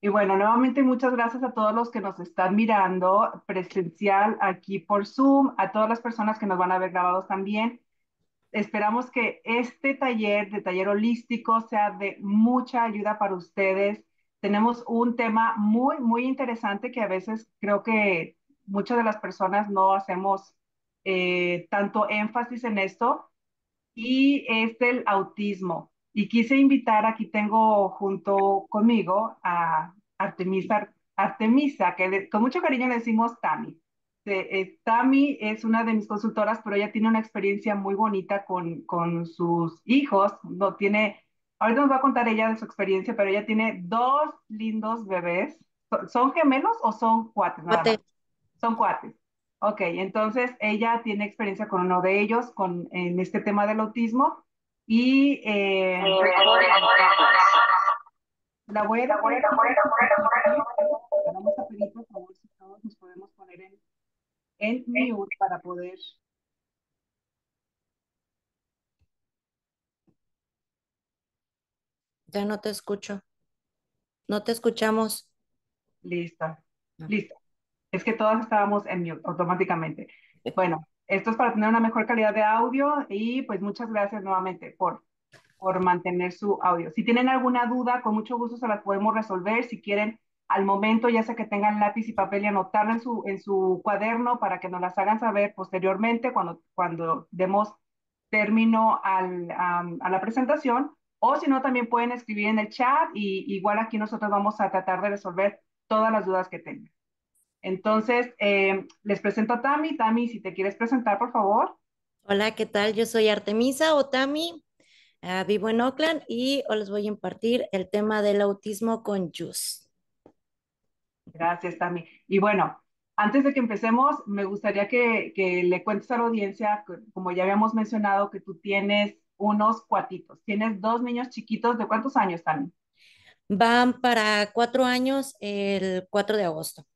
Y bueno, nuevamente muchas gracias a todos los que nos están mirando presencial aquí por Zoom, a todas las personas que nos van a ver grabados también. Esperamos que este taller de taller holístico sea de mucha ayuda para ustedes. Tenemos un tema muy, muy interesante que a veces creo que muchas de las personas no hacemos eh, tanto énfasis en esto y es el autismo. Y quise invitar, aquí tengo junto conmigo a Artemisa, Artemisa que con mucho cariño le decimos Tami. Eh, Tami es una de mis consultoras, pero ella tiene una experiencia muy bonita con, con sus hijos. No tiene, ahorita nos va a contar ella de su experiencia, pero ella tiene dos lindos bebés. ¿Son gemelos o son cuates? Más? Son cuates. Ok, entonces ella tiene experiencia con uno de ellos con, en este tema del autismo y eh, la voy a, la voy a, a, Vamos a pedir por favor si todos nos podemos poner en, en mute para poder Ya no te escucho. No te escuchamos. Lista, lista. Es que todas estábamos en mute automáticamente. Bueno, esto es para tener una mejor calidad de audio y pues muchas gracias nuevamente por, por mantener su audio. Si tienen alguna duda, con mucho gusto se las podemos resolver. Si quieren, al momento, ya sea que tengan lápiz y papel y anotarla en su, en su cuaderno para que nos las hagan saber posteriormente cuando, cuando demos término al, a, a la presentación. O si no, también pueden escribir en el chat y igual aquí nosotros vamos a tratar de resolver todas las dudas que tengan. Entonces, eh, les presento a Tami. Tami, si te quieres presentar, por favor. Hola, ¿qué tal? Yo soy Artemisa o Tami, uh, vivo en Oakland y hoy les voy a impartir el tema del autismo con JUS. Gracias, Tami. Y bueno, antes de que empecemos, me gustaría que, que, le cuentes a la audiencia, como ya habíamos mencionado, que tú tienes unos cuatitos. Tienes dos niños chiquitos. ¿De cuántos años, Tami? Van para cuatro años el 4 de agosto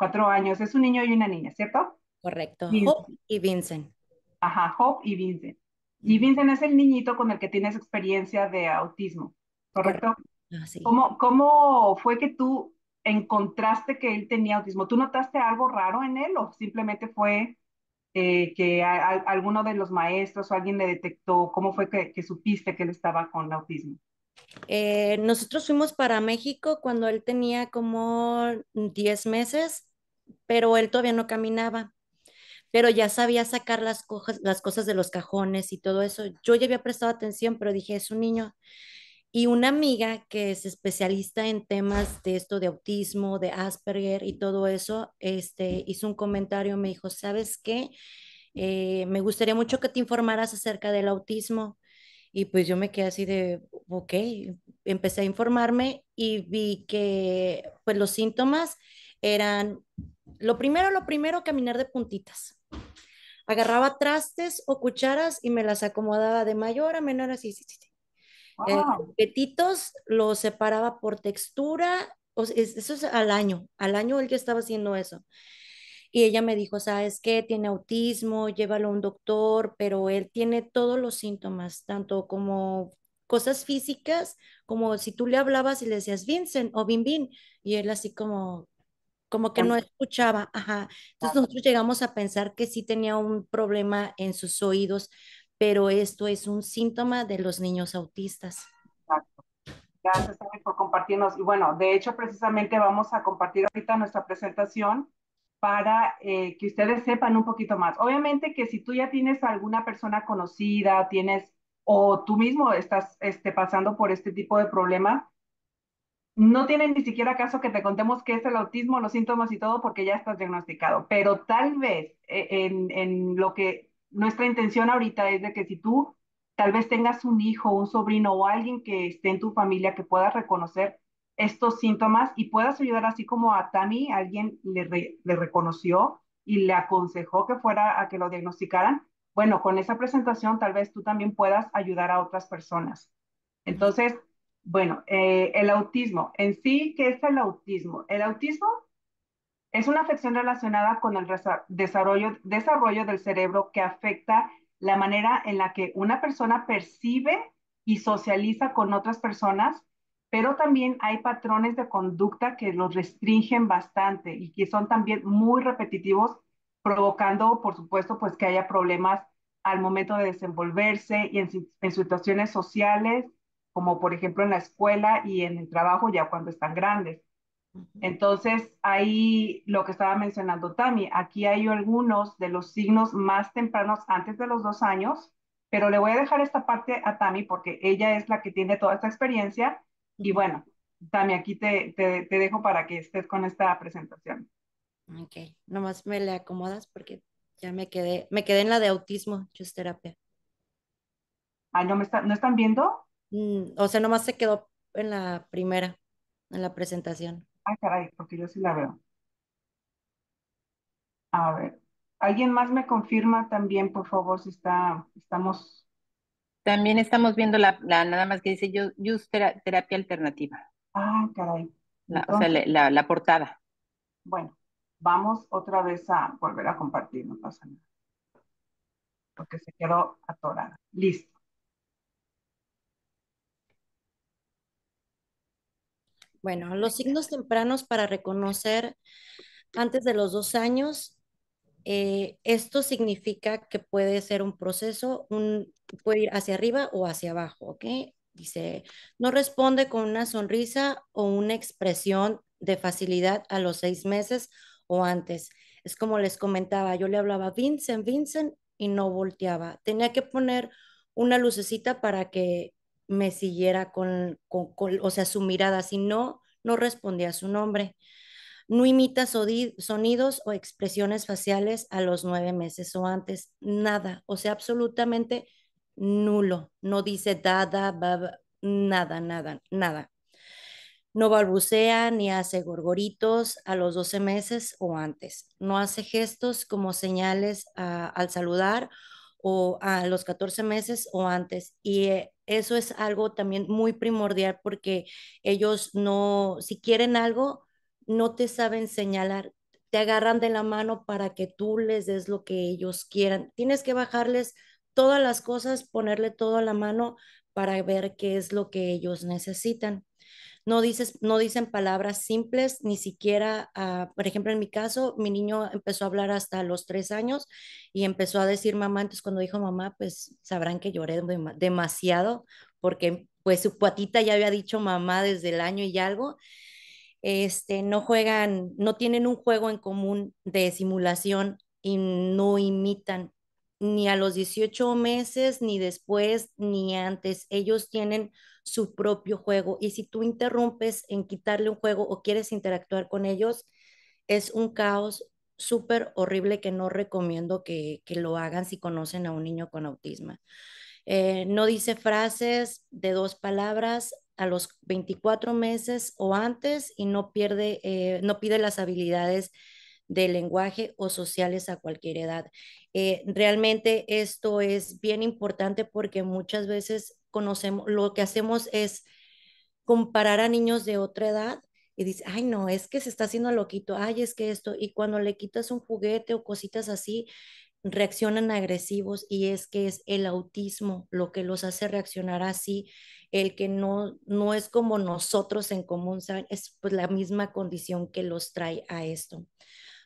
cuatro años. Es un niño y una niña, ¿cierto? Correcto. Vincent. Hope y Vincent. Ajá, Hope y Vincent. Y Vincent es el niñito con el que tienes experiencia de autismo, ¿correcto? Ah, sí. ¿Cómo, ¿Cómo fue que tú encontraste que él tenía autismo? ¿Tú notaste algo raro en él o simplemente fue eh, que a, a, alguno de los maestros o alguien le detectó? ¿Cómo fue que, que supiste que él estaba con autismo? Eh, nosotros fuimos para México cuando él tenía como 10 meses pero él todavía no caminaba, pero ya sabía sacar las, las cosas de los cajones y todo eso. Yo ya había prestado atención, pero dije, es un niño. Y una amiga que es especialista en temas de esto de autismo, de Asperger y todo eso, este, hizo un comentario, me dijo, ¿sabes qué? Eh, me gustaría mucho que te informaras acerca del autismo. Y pues yo me quedé así de, ok, empecé a informarme y vi que pues los síntomas eran lo primero, lo primero, caminar de puntitas. Agarraba trastes o cucharas y me las acomodaba de mayor a menor, así, sí, sí, sí. Wow. Eh, petitos los separaba por textura, o sea, eso es al año, al año él ya estaba haciendo eso. Y ella me dijo, sabes qué, tiene autismo, llévalo a un doctor, pero él tiene todos los síntomas, tanto como cosas físicas, como si tú le hablabas y le decías Vincent o Bim Bim, y él así como, como que no escuchaba, ajá. Entonces nosotros llegamos a pensar que sí tenía un problema en sus oídos, pero esto es un síntoma de los niños autistas. Exacto. Gracias también por compartirnos. Y bueno, de hecho, precisamente vamos a compartir ahorita nuestra presentación para eh, que ustedes sepan un poquito más. Obviamente que si tú ya tienes alguna persona conocida, tienes o tú mismo estás este, pasando por este tipo de problema, no tiene ni siquiera caso que te contemos qué es el autismo, los síntomas y todo, porque ya estás diagnosticado. Pero tal vez eh, en, en, lo que nuestra intención ahorita es de que si tú tal vez tengas un hijo, un sobrino o alguien que esté en tu familia que pueda reconocer estos síntomas y puedas ayudar así como a Tami, alguien le, le reconoció y le aconsejó que fuera a que lo diagnosticaran. Bueno, con esa presentación tal vez tú también puedas ayudar a otras personas. Entonces, bueno, eh, el autismo. En sí, ¿qué es el autismo? El autismo es una afección relacionada con el desarrollo, desarrollo del cerebro que afecta la manera en la que una persona percibe y socializa con otras personas pero también hay patrones de conducta que los restringen bastante y que son también muy repetitivos, provocando, por supuesto, pues que haya problemas al momento de desenvolverse y en, en situaciones sociales, como por ejemplo en la escuela y en el trabajo ya cuando están grandes. Entonces, ahí lo que estaba mencionando Tami, aquí hay algunos de los signos más tempranos antes de los dos años, pero le voy a dejar esta parte a Tami porque ella es la que tiene toda esta experiencia. Y bueno, Tami, aquí te, te, te dejo para que estés con esta presentación. Ok, nomás me le acomodas porque ya me quedé, me quedé en la de autismo, just terapia. Ah, ¿no, me está, ¿no están viendo? Mm, o sea, nomás se quedó en la primera, en la presentación. Ah, caray, porque yo sí la veo. A ver, ¿alguien más me confirma también, por favor, si está, estamos... También estamos viendo la, la nada más que dice yo, use terapia alternativa. Ah, caray. La, o sea, la, la portada. Bueno, vamos otra vez a volver a compartir, no pasa nada. Porque se quedó atorada. Listo. Bueno, los signos tempranos para reconocer antes de los dos años, eh, esto significa que puede ser un proceso, un, puede ir hacia arriba o hacia abajo, ¿ok? Dice, no responde con una sonrisa o una expresión de facilidad a los seis meses o antes. Es como les comentaba, yo le hablaba Vincent, Vincent y no volteaba. Tenía que poner una lucecita para que me siguiera con, o sea, su mirada, si no, no respondía a su nombre. No imita sonidos o expresiones faciales a los nueve meses o antes, nada, o sea, absolutamente nulo. No dice dada, nada, nada, nada. No balbucea ni hace gorgoritos a los 12 meses o antes. No hace gestos como señales al saludar o a los 14 meses o antes. Y eh, eso es algo también muy primordial porque ellos no, si quieren algo, no te saben señalar, te agarran de la mano para que tú les des lo que ellos quieran. Tienes que bajarles todas las cosas, ponerle todo a la mano para ver qué es lo que ellos necesitan no, dices, no dicen palabras simples, ni siquiera, uh, por ejemplo, en mi caso, mi niño empezó a hablar hasta los tres años y empezó a decir mamá, entonces cuando dijo mamá, pues sabrán que lloré demasiado porque pues su patita ya había dicho mamá desde el año y algo. Este, no juegan, no tienen un juego en común de simulación y no imitan ni a los 18 meses, ni después, ni antes. Ellos tienen su propio juego y si tú interrumpes en quitarle un juego o quieres interactuar con ellos, es un caos súper horrible que no recomiendo que, lo hagan si conocen a un niño con autismo. Eh, no dice frases de dos palabras a los 24 meses o antes y no pierde, eh, no pide las habilidades de lenguaje o sociales a cualquier edad. Eh, realmente esto es bien importante porque muchas veces conocemos, lo que hacemos es comparar a niños de otra edad y dice, ay, no, es que se está haciendo loquito, ay, es que esto, y cuando le quitas un juguete o cositas así, reaccionan agresivos y es que es el autismo lo que los hace reaccionar así, el que no, no es como nosotros en común, ¿saben? Es pues la misma condición que los trae a esto.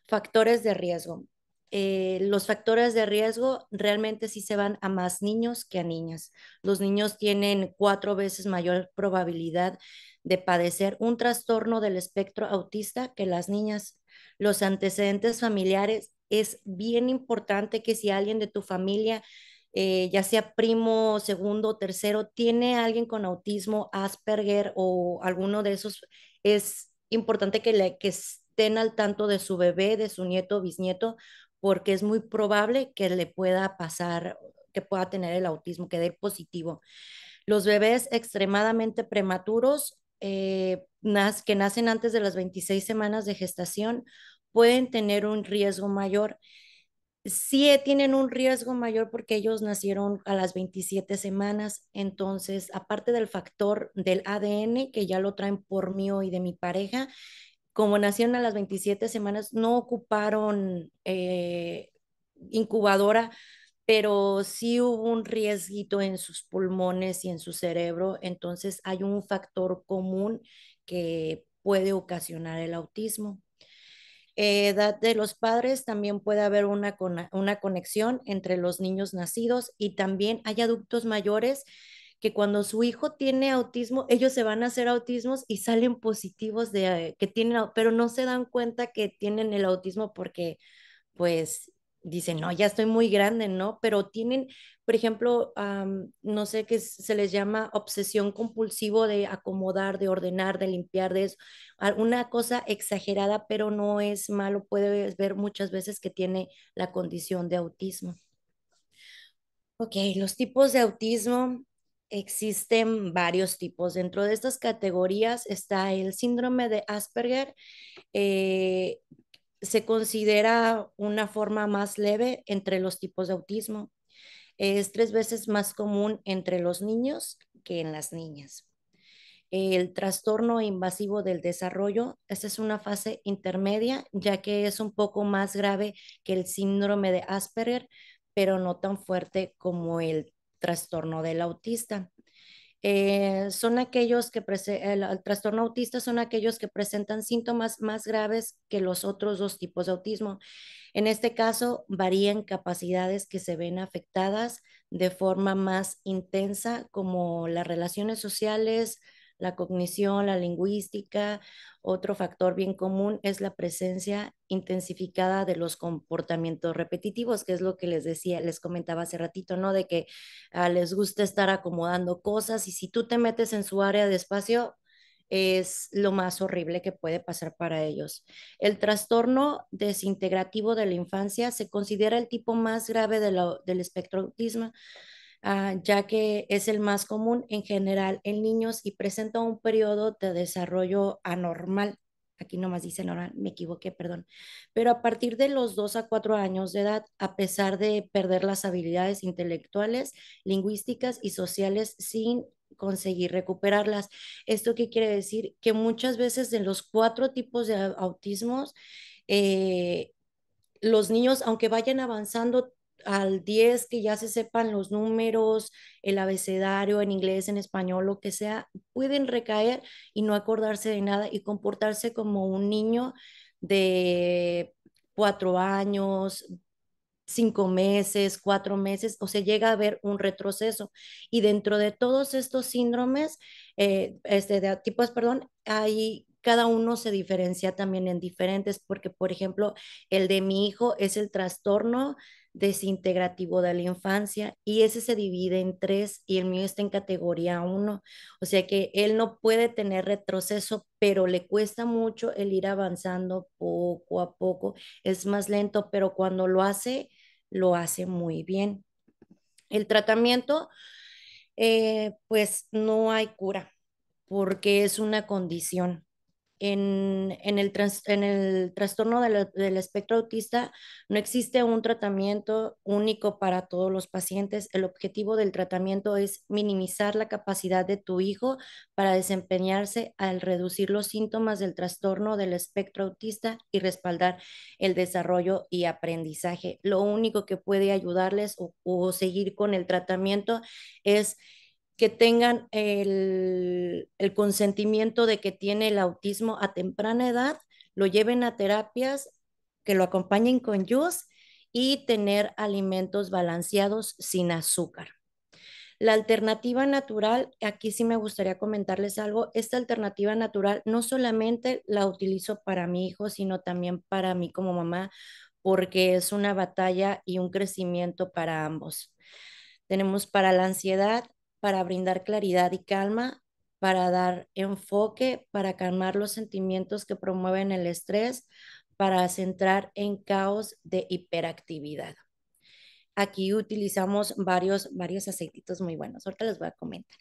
Factores de riesgo. Eh, los factores de riesgo realmente sí se van a más niños que a niñas. Los niños tienen cuatro veces mayor probabilidad de padecer un trastorno del espectro autista que las niñas. Los antecedentes familiares es bien importante que si alguien de tu familia, eh, ya sea primo, segundo, tercero, tiene alguien con autismo, Asperger o alguno de esos, es importante que, le, que estén al tanto de su bebé, de su nieto, bisnieto, porque es muy probable que le pueda pasar, que pueda tener el autismo, que dé positivo. Los bebés extremadamente prematuros, eh, que nacen antes de las 26 semanas de gestación, pueden tener un riesgo mayor. Sí tienen un riesgo mayor porque ellos nacieron a las 27 semanas, entonces, aparte del factor del ADN, que ya lo traen por mí y de mi pareja, como nacieron a las 27 semanas, no ocuparon eh, incubadora pero sí hubo un riesguito en sus pulmones y en su cerebro, entonces hay un factor común que puede ocasionar el autismo. edad de los padres, también puede haber una, una conexión entre los niños nacidos y también hay adultos mayores que cuando su hijo tiene autismo, ellos se van a hacer autismos y salen positivos de que tienen, pero no se dan cuenta que tienen el autismo porque pues dicen, no, ya estoy muy grande, ¿no? Pero tienen, por ejemplo, no sé qué se les llama obsesión compulsivo de acomodar, de ordenar, de limpiar, de eso. Una cosa exagerada, pero no es malo. Puedes ver muchas veces que tiene la condición de autismo. Ok, los tipos de autismo. Existen varios tipos. Dentro de estas categorías está el síndrome de Asperger. Eh, se considera una forma más leve entre los tipos de autismo. Es tres veces más común entre los niños que en las niñas. El trastorno invasivo del desarrollo, esta es una fase intermedia, ya que es un poco más grave que el síndrome de Asperger, pero no tan fuerte como el trastorno del autista. Eh, son aquellos que el, trastorno autista son aquellos que presentan síntomas más graves que los otros dos tipos de autismo. En este caso, varían capacidades que se ven afectadas de forma más intensa, como las relaciones sociales, la cognición, la lingüística. Otro factor bien común es la presencia intensificada de los comportamientos repetitivos, que es lo que les decía, les comentaba hace ratito, ¿no? De que ah, les gusta estar acomodando cosas y si tú te metes en su área de espacio, es lo más horrible que puede pasar para ellos. El trastorno desintegrativo de la infancia se considera el tipo más grave del espectro autismo Ah, ya que es el más común en general en niños y presenta un periodo de desarrollo anormal. Aquí nomás dice normal, me equivoqué, perdón. Pero a partir de los 2 a 4 años de edad, a pesar de perder las habilidades intelectuales, lingüísticas y sociales sin conseguir recuperarlas. ¿Esto qué quiere decir? Que muchas veces de los cuatro tipos de autismos, eh, los niños, aunque vayan avanzando, al 10 que ya se sepan los números, el abecedario en inglés, en español, lo que sea, pueden recaer y no acordarse de nada y comportarse como un niño de cuatro años, cinco meses, cuatro meses, o se llega a ver un retroceso. Y dentro de todos estos síndromes, eh, este, de tipos, perdón, hay cada uno se diferencia también en diferentes, porque por ejemplo, el de mi hijo es el trastorno desintegrativo de la infancia y ese se divide en tres y el mío está en categoría uno. O sea que él no puede tener retroceso, pero le cuesta mucho el ir avanzando poco a poco. Es más lento, pero cuando lo hace, lo hace muy bien. El tratamiento, eh, pues no hay cura porque es una condición en, el, en el trastorno del, espectro autista no existe un tratamiento único para todos los pacientes. El objetivo del tratamiento es minimizar la capacidad de tu hijo para desempeñarse al reducir los síntomas del trastorno del espectro autista y respaldar el desarrollo y aprendizaje. Lo único que puede ayudarles o seguir con el tratamiento es que tengan el, consentimiento de que tiene el autismo a temprana edad, lo lleven a terapias, que lo acompañen con JUS y tener alimentos balanceados sin azúcar. La alternativa natural, aquí sí me gustaría comentarles algo, esta alternativa natural no solamente la utilizo para mi hijo, sino también para mí como mamá, porque es una batalla y un crecimiento para ambos. Tenemos para la ansiedad para brindar claridad y calma, para dar enfoque, para calmar los sentimientos que promueven el estrés, para centrar en caos de hiperactividad. Aquí utilizamos varios, varios aceititos muy buenos. Ahorita les voy a comentar.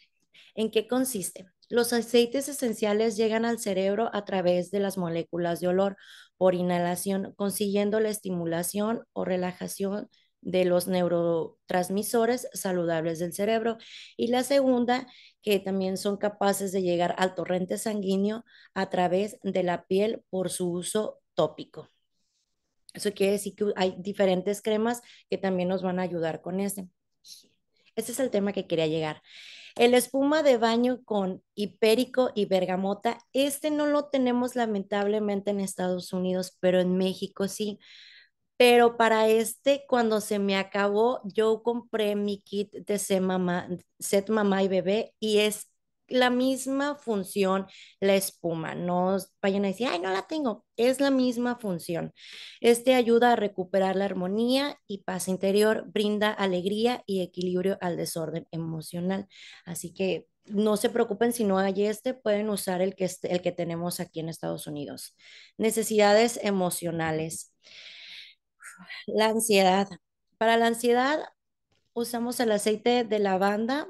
¿En qué consiste? Los aceites esenciales llegan al cerebro a través de las moléculas de olor por inhalación, consiguiendo la estimulación o relajación de los neurotransmisores saludables del cerebro. Y la segunda, que también son capaces de llegar al torrente sanguíneo a través de la piel por su uso tópico. Eso quiere decir que hay diferentes cremas que también nos van a ayudar con ese. Ese es el tema que quería llegar. El espuma de baño con hipérico y bergamota, este no lo tenemos lamentablemente en Estados Unidos, pero en México sí. Pero para este, cuando se me acabó, yo compré mi kit de set mamá, set mamá y bebé y es la misma función la espuma. No vayan a decir, ay, no la tengo. Es la misma función. Este ayuda a recuperar la armonía y paz interior, brinda alegría y equilibrio al desorden emocional. Así que no se preocupen si no hay este, pueden usar el que, el que tenemos aquí en Estados Unidos. Necesidades emocionales. La ansiedad. Para la ansiedad usamos el aceite de lavanda,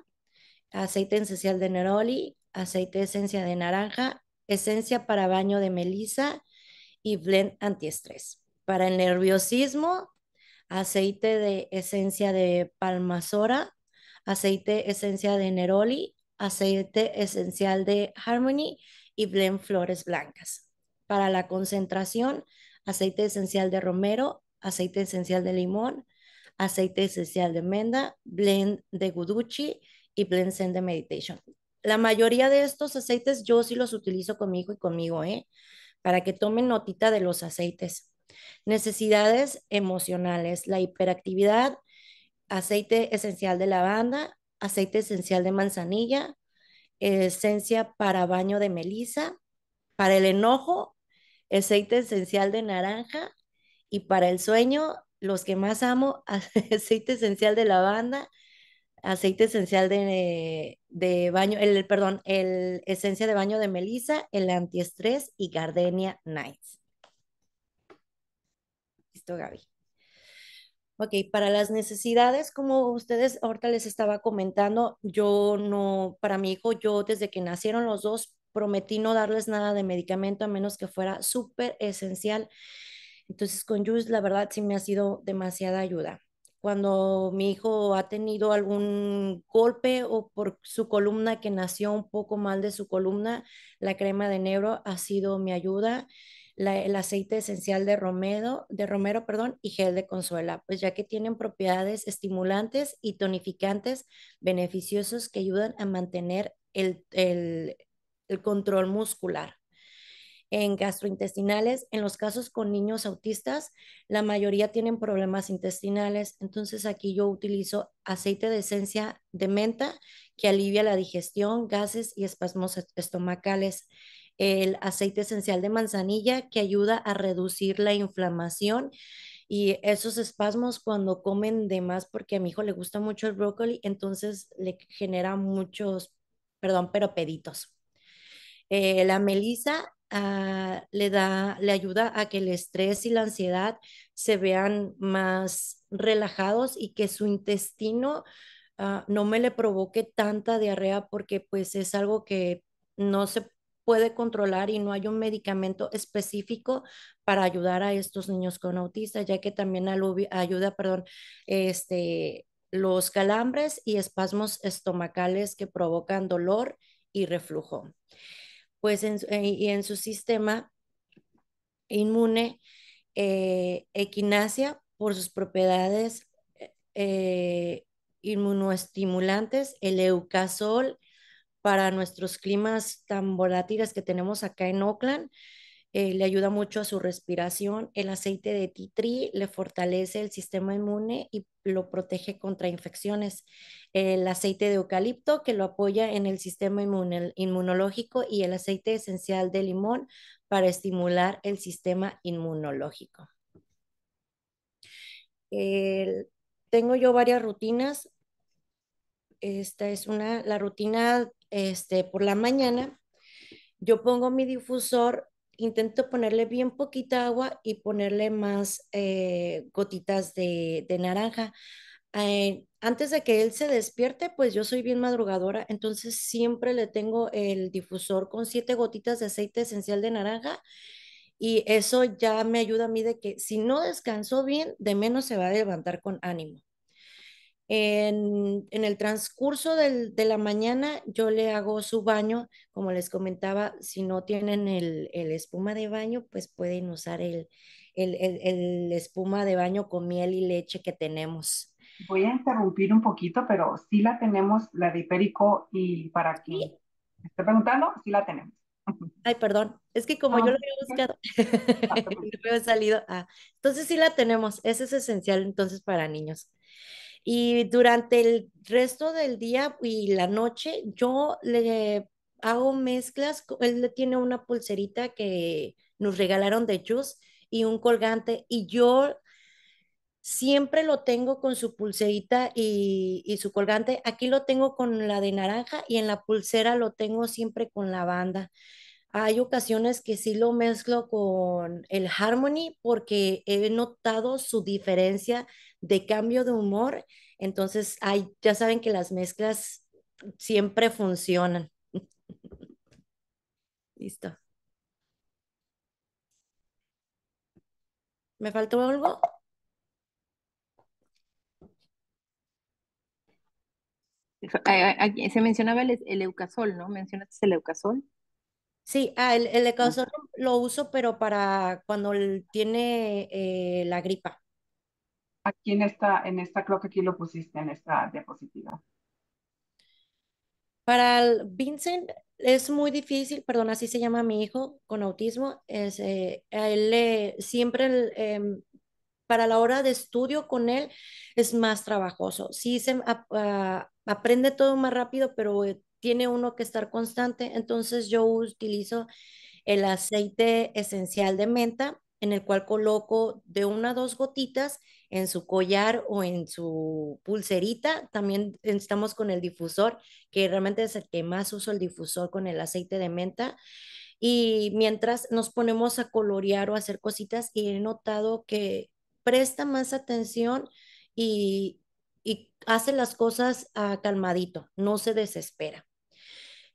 aceite esencial de neroli, aceite esencia de naranja, esencia para baño de melisa y blend antiestrés. Para el nerviosismo, aceite de esencia de palmasora, aceite esencia de neroli, aceite esencial de harmony y blend flores blancas. Para la concentración, aceite esencial de romero, aceite esencial de limón, aceite esencial de menda, blend de guduchi y blend zen de meditation. La mayoría de estos aceites yo sí los utilizo conmigo y conmigo, ¿eh? Para que tomen notita de los aceites. Necesidades emocionales, la hiperactividad, aceite esencial de lavanda, aceite esencial de manzanilla, esencia para baño de melisa, para el enojo, aceite esencial de naranja, y para el sueño, los que más amo, aceite esencial de lavanda, aceite esencial de, de baño, el, perdón, el esencia de baño de melisa, el antiestrés y gardenia nights. Listo, Gaby. Ok, para las necesidades, como ustedes ahorita les estaba comentando, yo no, para mi hijo, yo desde que nacieron los dos, prometí no darles nada de medicamento a menos que fuera súper esencial. Entonces con Juice la verdad sí me ha sido demasiada ayuda. Cuando mi hijo ha tenido algún golpe o por su columna que nació un poco mal de su columna, la crema de negro ha sido mi ayuda. el aceite esencial de romero, de romero perdón, y gel de consuela, pues ya que tienen propiedades estimulantes y tonificantes beneficiosos que ayudan a mantener el, el control muscular en gastrointestinales. En los casos con niños autistas, la mayoría tienen problemas intestinales. Entonces aquí yo utilizo aceite de esencia de menta que alivia la digestión, gases y espasmos estomacales. El aceite esencial de manzanilla que ayuda a reducir la inflamación y esos espasmos cuando comen de más, porque a mi hijo le gusta mucho el brócoli, entonces le genera muchos, perdón, pero peditos. Eh, la melisa Ah, le da, le ayuda a que el estrés y la ansiedad se vean más relajados y que su intestino ah, no me le provoque tanta diarrea porque pues es algo que no se puede controlar y no hay un medicamento específico para ayudar a estos niños con autistas, ya que también ayuda, perdón, este, los calambres y espasmos estomacales que provocan dolor y reflujo pues en, eh, y en su sistema inmune, eh, equinacia por sus propiedades eh, inmunoestimulantes, el eucasol para nuestros climas tan volátiles que tenemos acá en Oakland, eh, le ayuda mucho a su respiración. El aceite de tea le fortalece el sistema inmune y lo protege contra infecciones. El aceite de eucalipto que lo apoya en el sistema inmunológico y el aceite esencial de limón para estimular el sistema inmunológico. tengo yo varias rutinas. Esta es una, la rutina este, por la mañana. Yo pongo mi difusor intento ponerle bien poquita agua y ponerle más eh, gotitas de, naranja. Eh, antes de que él se despierte, pues yo soy bien madrugadora, entonces siempre le tengo el difusor con siete gotitas de aceite esencial de naranja y eso ya me ayuda a mí de que si no descansó bien, de menos se va a levantar con ánimo. En, el transcurso de la mañana yo le hago su baño, como les comentaba, si no tienen el, espuma de baño, pues pueden usar el, el, el, el espuma de baño con miel y leche que tenemos. Voy a interrumpir un poquito, pero sí la tenemos, la de Hipérico, y para quien ¿Sí? esté preguntando, sí la tenemos. Ay, perdón, es que como No, yo lo había buscado, no me había salido. Ah, entonces sí la tenemos, ese es esencial entonces para niños. Y durante el resto del día y la noche, yo le hago mezclas. Él tiene una pulserita que nos regalaron de Juice y un colgante. Y yo siempre lo tengo con su pulserita y, y su colgante. Aquí lo tengo con la de naranja y en la pulsera lo tengo siempre con la banda. Hay ocasiones que sí lo mezclo con el Harmony porque he notado su diferencia de cambio de humor. Entonces, hay, ya saben que las mezclas siempre funcionan. Listo. ¿Me faltó algo? Se mencionaba el, el Eucasol, ¿no? ¿Mencionaste el Eucasol? Sí, ah, el, el Ecosol lo uso, pero para cuando tiene eh, la gripa. Aquí en esta, en esta, creo que aquí lo pusiste en esta diapositiva. Para el Vincent es muy difícil, perdón, así se llama mi hijo con autismo. Es, eh, a él siempre el, em, para la hora de estudio con él es más trabajoso. Sí se ap- ah, aprende todo más rápido, pero eh, tiene uno que estar constante. Entonces yo utilizo el aceite esencial de menta, en el cual coloco de una a dos gotitas en su collar o en su pulserita. También estamos con el difusor, que realmente es el que más uso el difusor con el aceite de menta. Y mientras nos ponemos a colorear o hacer cositas, y he notado que presta más atención y, hace las cosas ah, calmadito, no se desespera.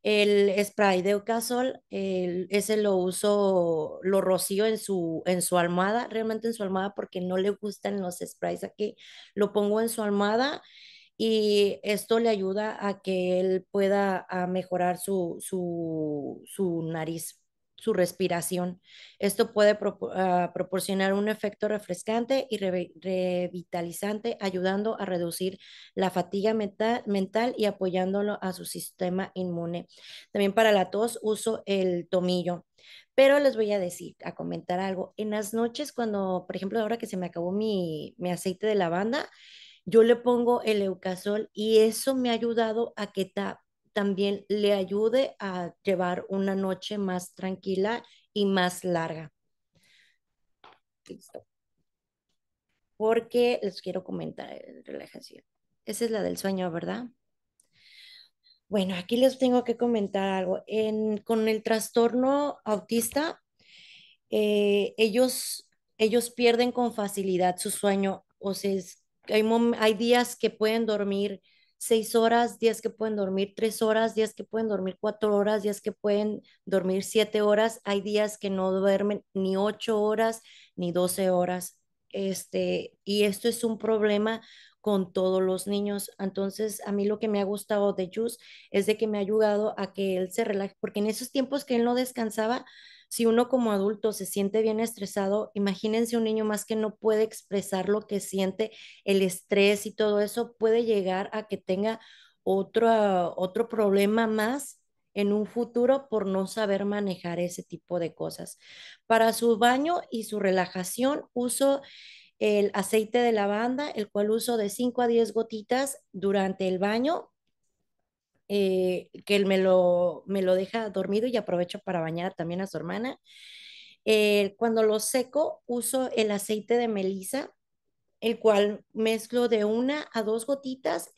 El spray de Eucasol, el- ese lo uso, lo rocío en su, en su almohada, realmente en su almohada porque no le gustan los sprays aquí. Lo pongo en su almohada y esto le ayuda a que él pueda a mejorar su, su, su nariz, su respiración. Esto puede ah, proporcionar un efecto refrescante y revitalizante, ayudando a reducir la fatiga mental, mental y apoyándolo a su sistema inmune. También para la tos uso el tomillo. Pero les voy a decir, a comentar algo. En las noches, cuando, por ejemplo, ahora que se me acabó mi, mi aceite de lavanda, yo le pongo el Eucasol y eso me ha ayudado a que ta- también le ayude a llevar una noche más tranquila y más larga. Listo. Porque les quiero comentar eh, relajación. Esa es la del sueño, ¿verdad? Bueno, aquí les tengo que comentar algo. En, con el trastorno autista, eh, ellos, ellos pierden con facilidad su sueño. O sea, es- hay, hay días que pueden dormir seis horas, días que pueden dormir tres horas, días que pueden dormir cuatro horas, días que pueden dormir siete horas. Hay días que no duermen ni ocho horas ni doce horas. Este, y esto es un problema con todos los niños. Entonces, a mí lo que me ha gustado de Jus es de que me ha ayudado a que él se relaje, porque en esos tiempos que él no descansaba, si uno como adulto se siente bien estresado, imagínense un niño más que no puede expresar lo que siente, el estrés y todo eso puede llegar a que tenga otro, otro problema más en un futuro por no saber manejar ese tipo de cosas. Para su baño y su relajación uso el aceite de lavanda, el cual uso de 5 a 10 gotitas durante el baño eh, que me lo, me lo deja dormido y aprovecho para bañar también a su hermana. Eh, cuando lo seco, uso el aceite de melisa, el cual mezclo de una a dos gotitas,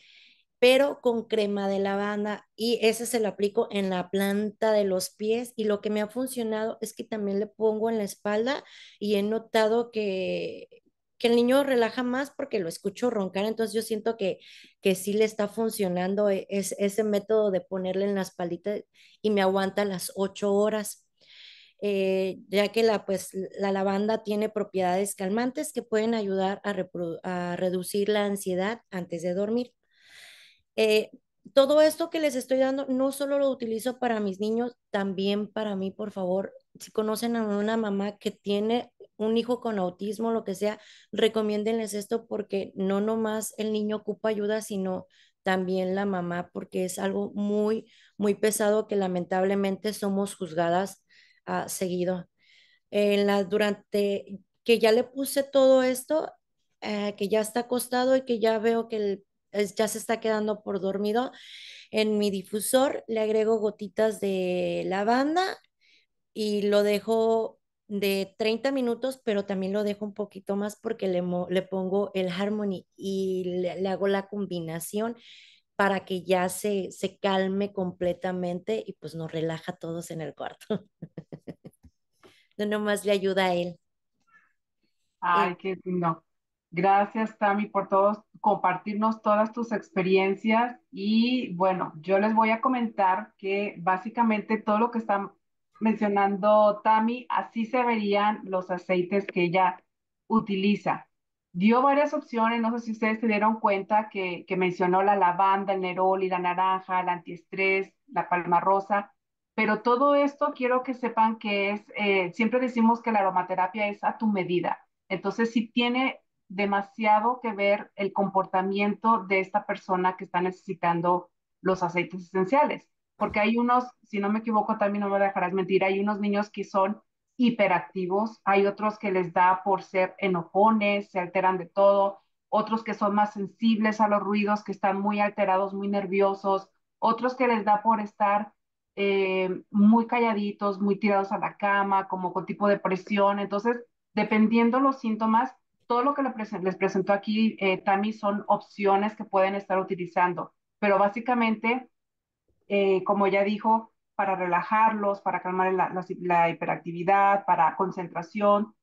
pero con crema de lavanda y ese se lo aplico en la planta de los pies y lo que me ha funcionado es que también le pongo en la espalda y he notado que, que el niño relaja más porque lo escucho roncar, entonces yo siento que, que sí le está funcionando e- es, ese método de ponerle en la espaldita y me aguanta las ocho horas. eh, ya que la, pues, la lavanda tiene propiedades calmantes que pueden ayudar a reducir la ansiedad antes de dormir. Eh, todo esto que les estoy dando no solo lo utilizo para mis niños, también para mí, por favor, si conocen a una mamá que tiene un hijo con autismo, lo que sea, recomiéndenles esto porque no nomás el niño ocupa ayuda, sino también la mamá, porque es algo muy, muy pesado que lamentablemente somos juzgadas uh, seguido. En la, durante que ya le puse todo esto, eh, que ya está acostado y que ya veo que el, es, ya se está quedando por dormido, en mi difusor le agrego gotitas de lavanda y lo dejo de 30 minutos, pero también lo dejo un poquito más porque le, le pongo el Harmony y le, le, hago la combinación para que ya se, se calme completamente y pues nos relaja a todos en el cuarto. no nomás le ayuda a él. Ay, qué lindo. Gracias, Tami, por todos compartirnos todas tus experiencias. Y bueno, yo les voy a comentar que básicamente todo lo que está mencionando Tami, así se verían los aceites que ella utiliza. Dio varias opciones, no sé si ustedes se dieron cuenta que, que mencionó la lavanda, el nerol y la naranja, el antiestrés, la palma rosa, pero todo esto quiero que sepan que es, eh, siempre decimos que la aromaterapia es a tu medida. Entonces, si tiene demasiado que ver el comportamiento de esta persona que está necesitando los aceites esenciales. Porque hay unos, si no me equivoco, también no me dejarás mentir, hay unos niños que son hiperactivos, hay otros que les da por ser enojones, se alteran de todo, otros que son más sensibles a los ruidos, que están muy alterados, muy nerviosos, otros que les da por estar eh, muy calladitos, muy tirados a la cama, como con tipo de presión. Entonces, dependiendo los síntomas, todo lo que les presentó aquí eh, Tami son opciones que pueden estar utilizando, pero básicamente, eh, como ya dijo, para relajarlos, para calmar la, hiperactividad, para concentración,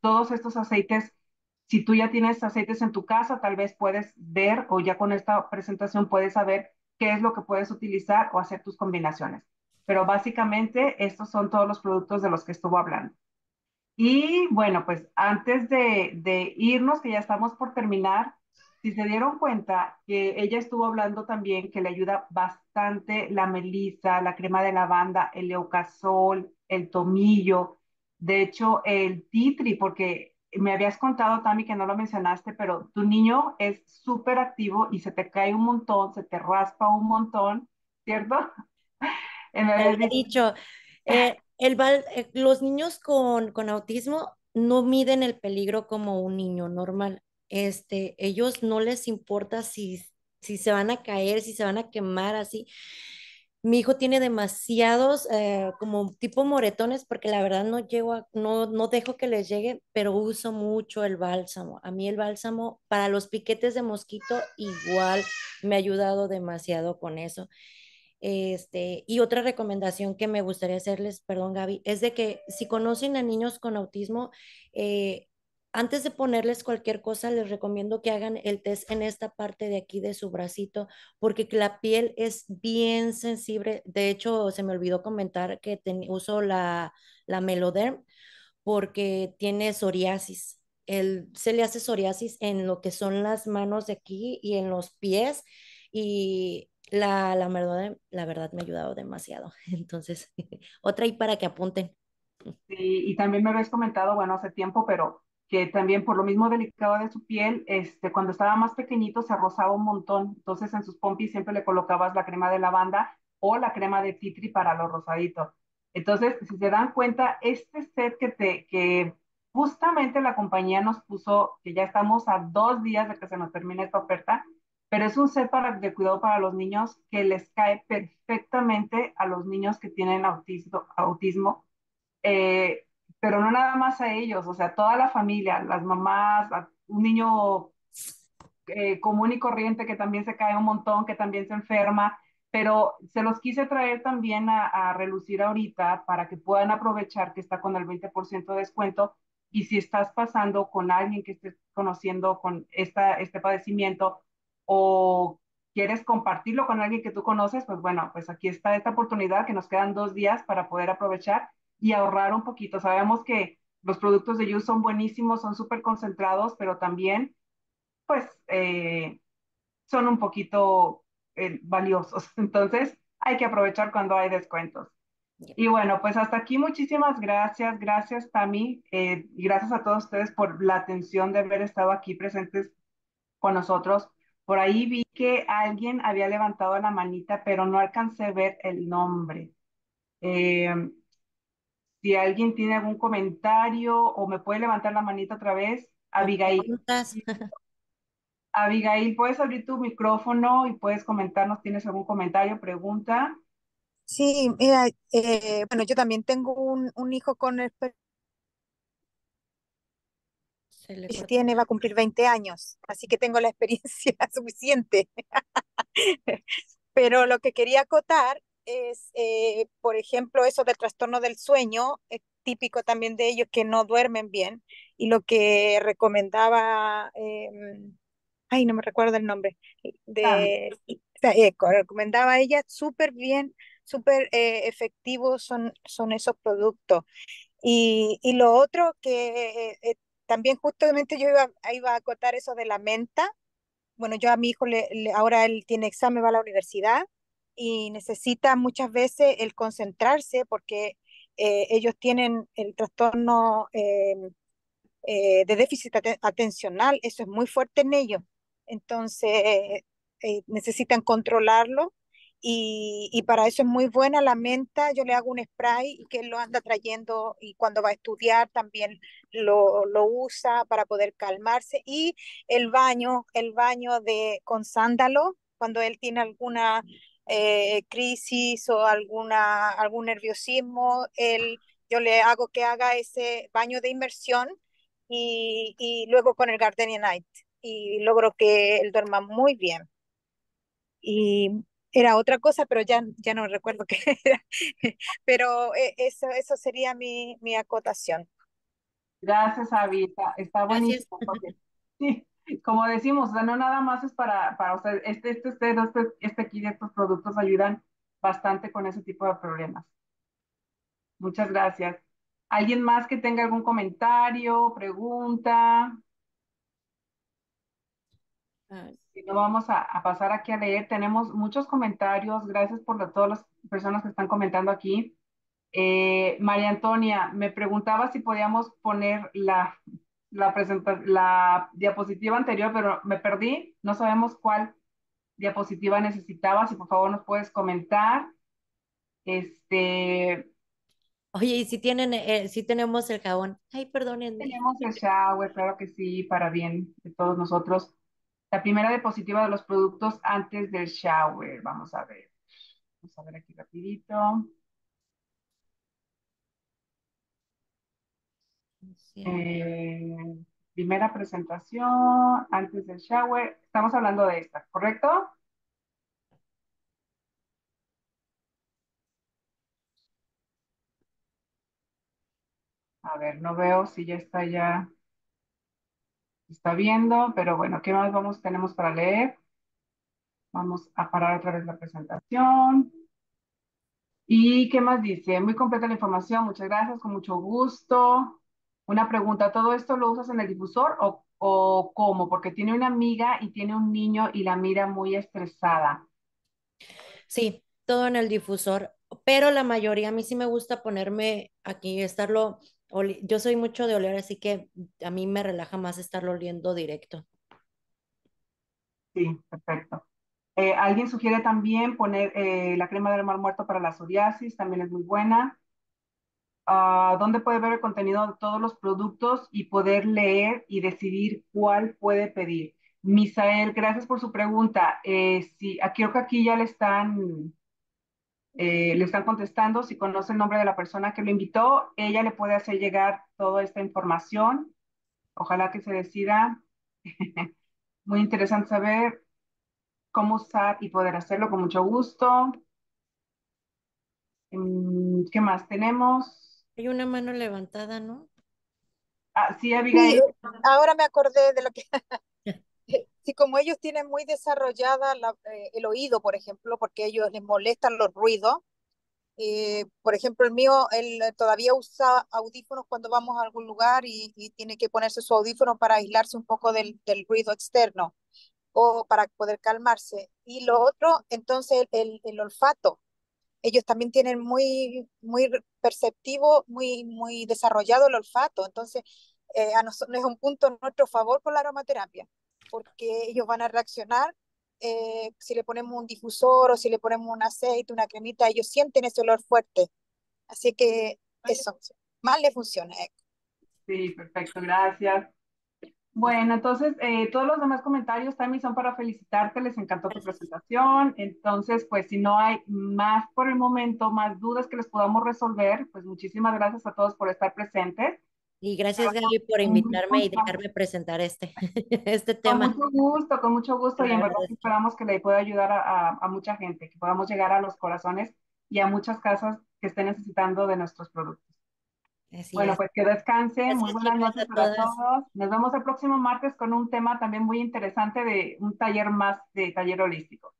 todos estos aceites, si tú ya tienes aceites en tu casa, tal vez puedes ver o ya con esta presentación puedes saber qué es lo que puedes utilizar o hacer tus combinaciones. Pero básicamente estos son todos los productos de los que estuvo hablando. Y bueno, pues antes de, de, irnos, que ya estamos por terminar, si se dieron cuenta que ella estuvo hablando también que le ayuda bastante la melisa, la crema de lavanda, el leucasol, el tomillo, de hecho el titri, porque me habías contado, Tami, que no lo mencionaste, pero tu niño es súper activo y se te cae un montón, se te raspa un montón, ¿cierto? Me he dicho, eh, el, eh, los niños con, con, autismo no miden el peligro como un niño normal. Este, ellos no les importa si, si se van a caer, si se van a quemar, así. Mi hijo tiene demasiados eh, como tipo moretones porque la verdad no llego no, no dejo que les llegue, pero uso mucho el bálsamo. A mí el bálsamo para los piquetes de mosquito igual me ha ayudado demasiado con eso. Este, y otra recomendación que me gustaría hacerles, perdón Gaby, es de que si conocen a niños con autismo, eh, antes de ponerles cualquier cosa, les recomiendo que hagan el test en esta parte de aquí de su bracito, porque la piel es bien sensible. De hecho, se me olvidó comentar que ten, uso la, la Meloderm porque tiene psoriasis. El, se le hace psoriasis en lo que son las manos de aquí y en los pies. Y la, la, verdad, la verdad me ha ayudado demasiado. Entonces, otra ahí para que apunten. Sí, y también me habéis comentado, bueno, hace tiempo, pero que también por lo mismo delicado de su piel, este, cuando estaba más pequeñito se rozaba un montón. Entonces en sus pompis siempre le colocabas la crema de lavanda o la crema de titri para los rosaditos. Entonces, si se dan cuenta, este set que, te, que justamente la compañía nos puso, que ya estamos a dos días de que se nos termine esta oferta, pero es un set para, de cuidado para los niños que les cae perfectamente a los niños que tienen autismo, autismo eh, pero no nada más a ellos, o sea, toda la familia, las mamás, un niño eh, común y corriente que también se cae un montón, que también se enferma, pero se los quise traer también a, a relucir ahorita para que puedan aprovechar que está con el 20% de descuento y si estás pasando con alguien que estés conociendo con esta, este padecimiento, o quieres compartirlo con alguien que tú conoces, pues bueno, pues aquí está esta oportunidad que nos quedan dos días para poder aprovechar y ahorrar un poquito. Sabemos que los productos de You son buenísimos, son súper concentrados, pero también, pues, eh, son un poquito eh, valiosos. Entonces, hay que aprovechar cuando hay descuentos. Y bueno, pues hasta aquí muchísimas gracias, gracias Tami, eh, y gracias a todos ustedes por la atención de haber estado aquí presentes con nosotros. Por ahí vi que alguien había levantado la manita, pero no alcancé a ver el nombre. Eh, si alguien tiene algún comentario o me puede levantar la manita otra vez, Abigail. Abigail, puedes abrir tu micrófono y puedes comentarnos, ¿tienes algún comentario, pregunta? Sí, mira, eh, bueno, yo también tengo un, hijo con el y tiene, va a cumplir 20 años, así que tengo la experiencia suficiente. Pero lo que quería acotar es, eh, por ejemplo, eso del trastorno del sueño, es típico también de ellos que no duermen bien, y lo que recomendaba, em, ay, no me recuerdo el nombre, de, eh, recomendaba ella súper bien súper eh, efectivos son, son esos productos. Y, y lo otro que eh, eh, también justamente yo iba, iba, a acotar eso de la menta. Bueno, yo a mi hijo le, ahora él tiene examen, va a la universidad y necesita muchas veces el concentrarse porque ellos tienen el trastorno em, de déficit atencional, eso es muy fuerte en ellos. Entonces, necesitan controlarlo y, para eso es muy buena la menta. Yo le hago un spray y que lo anda trayendo y cuando va a estudiar también lo, lo usa para poder calmarse. Y el baño, el baño de, con sándalo, cuando él tiene alguna eh, crisis o alguna, algún nerviosismo, él, yo le hago que haga ese baño de inmersión y, y luego con el Gardenia Night y logro que él duerma muy bien. Y era otra cosa, pero ya, ya no recuerdo qué era. Pero eh, eso, eso sería mi, mi acotación. Gracias, Avita. Está buenísimo. sí, como decimos, no nada más es para, para usted, este, este, este, este, este aquí de estos productos ayudan bastante con ese tipo de problemas. Muchas gracias. ¿Alguien más que tenga algún comentario, pregunta? Si no vamos a, pasar aquí a leer, tenemos muchos comentarios. Gracias por todas las personas que están comentando aquí. Eh, María Antonia, me preguntaba si podíamos poner la, la, la diapositiva anterior, pero me perdí. No sabemos cuál diapositiva necesitaba. Si por favor nos puedes comentar. Este. Oye, y si tienen, eh, si tenemos el jabón. Ay, perdónenme. Tenemos el shower, claro que sí, para bien de todos nosotros. La primera diapositiva de los productos antes del shower. Vamos a ver. Vamos a ver aquí rapidito. Eh, primera presentación antes del shower. Estamos hablando de esta, ¿correcto? A ver, no veo si ya está ya está viendo, pero bueno, ¿qué más vamos, tenemos para leer? Vamos a parar otra vez la presentación. ¿Y qué más dice? Muy completa la información, muchas gracias, con mucho gusto. Una pregunta, ¿todo esto lo usas en el difusor o, o cómo? Porque tiene una amiga y tiene un niño y la mira muy estresada. Sí, todo en el difusor, pero la mayoría a mí sí me gusta ponerme aquí, estarlo yo soy mucho de oler, así que a mí me relaja más estarlo oliendo directo. Sí, perfecto. Eh, alguien sugiere también poner eh, la crema del mar muerto para la psoriasis, también es muy buena. Uh, ¿Dónde puede ver el contenido de todos los productos y poder leer y decidir cuál puede pedir? Misael, gracias por su pregunta. Eh, sí, aquí creo que aquí ya le están eh, le están contestando, si conoce el nombre de la persona que lo invitó, ella le puede hacer llegar toda esta información. Ojalá que se decida. Muy interesante saber cómo usar y poder hacerlo con mucho gusto. Mm, ¿Qué más tenemos? Hay una mano levantada, ¿no? Ah, sí, Abigail. ahora me acordé de lo que... Sí, como ellos tienen muy desarrollada eh, el oído, por ejemplo, porque ellos les molestan los ruidos. Eh, por ejemplo, el mío, él todavía usa audífonos cuando vamos a algún lugar y, tiene que ponerse su audífono para aislarse un poco del, del, ruido externo o para poder calmarse. Y lo otro, entonces, el, el olfato. Ellos también tienen muy, muy perceptivo, muy, muy desarrollado el olfato. Entonces, a nosotros es un punto a nuestro favor con la aromaterapia, porque ellos van a reaccionar si le ponemos un difusor o si le ponemos un aceite, una cremita, ellos sienten ese olor fuerte. Así que eso, más le funciona. Sí, perfecto, gracias. Bueno, entonces eh, todos los demás comentarios también son para felicitarte, les encantó tu presentación. Entonces, pues si no hay más por el momento, más dudas que les podamos resolver, pues muchísimas gracias a todos por estar presentes. Y gracias Gaby por invitarme y dejarme presentar este, este tema. Con mucho gusto, con mucho gusto y en verdad esperamos que le pueda ayudar a, a mucha gente, que podamos llegar a los corazones y a muchas casas que estén necesitando de nuestros productos bueno, pues que descansen. Muy buenas noches para todos. Nos vemos el próximo martes con un tema también muy interesante de un taller más de taller holístico.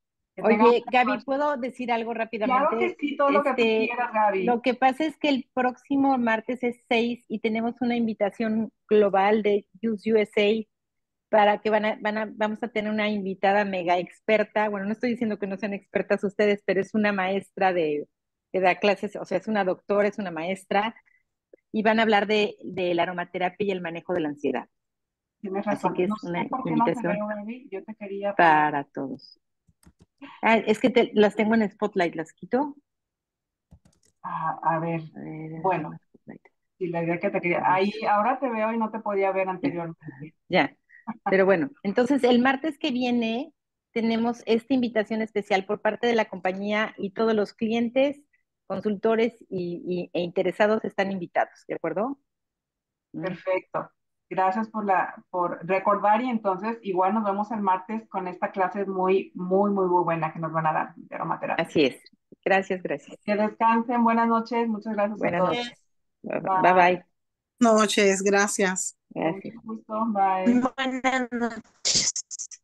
Oye, Gaby, ¿puedo decir algo rápidamente? Claro que sí, todo lo que este, quieras, Gaby. Lo que pasa es que el próximo martes es 6 y tenemos una invitación global de Use USA para que van a, van a, vamos a tener una invitada mega experta. Bueno, no estoy diciendo que no sean expertas ustedes, pero es una maestra de, que da clases, o sea, es una doctora, es una maestra y van a hablar de, de la aromaterapia y el manejo de la ansiedad. Tienes razón. Así que es una invitación para todos. Ah, es que te, las tengo en Spotlight, ¿las quito? Ah, a ver, bueno, y la idea que te quería, ahí ahora te veo y no te podía ver anteriormente. Ya, pero bueno, entonces el martes que viene tenemos esta invitación especial por parte de la compañía y todos los clientes consultores y, e interesados están invitados, ¿de acuerdo? Mm. Perfecto. Gracias por, la, por recordar y entonces igual nos vemos el martes con esta clase muy, muy, muy, muy buena que nos van a dar de aromaterapia. Así es. Gracias, gracias. Que descansen. Buenas noches. Muchas gracias Buenas a todos. Noches. Bye bye. Noches, gracias. Gracias. Gusto. Bye. Buenas noches.